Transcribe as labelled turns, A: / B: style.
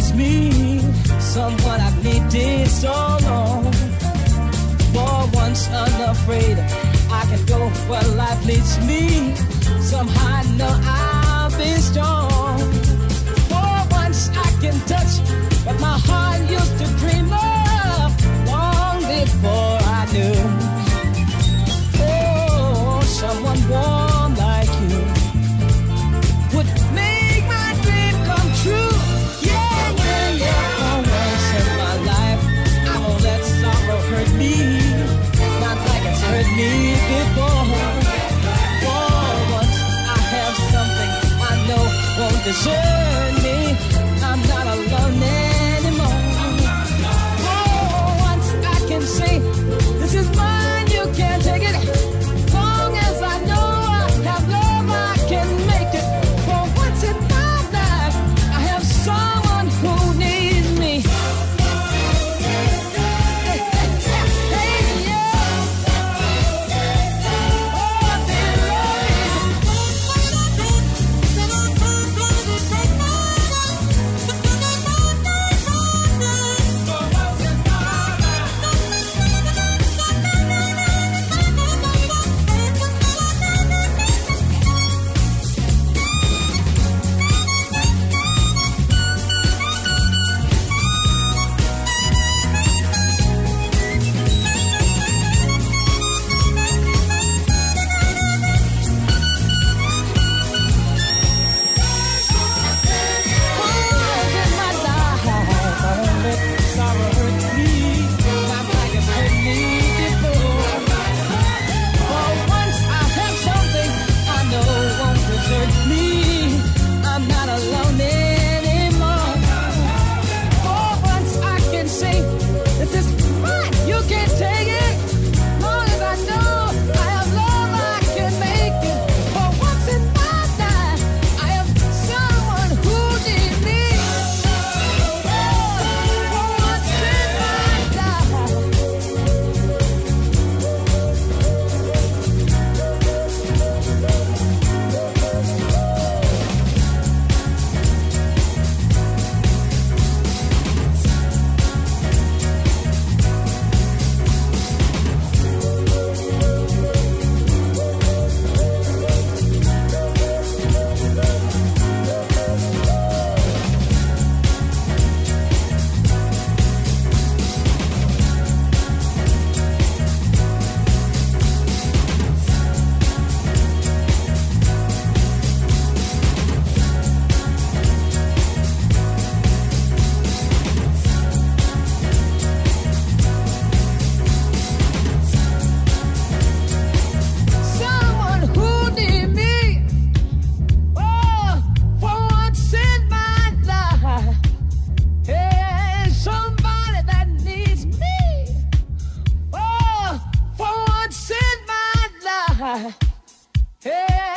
A: replace me, someone I've needed so long. For once unafraid, I can go where life leads me. Somehow I know I've been strong. For once I can touch, but my heart. oh Hey.